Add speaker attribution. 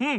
Speaker 1: Hmm.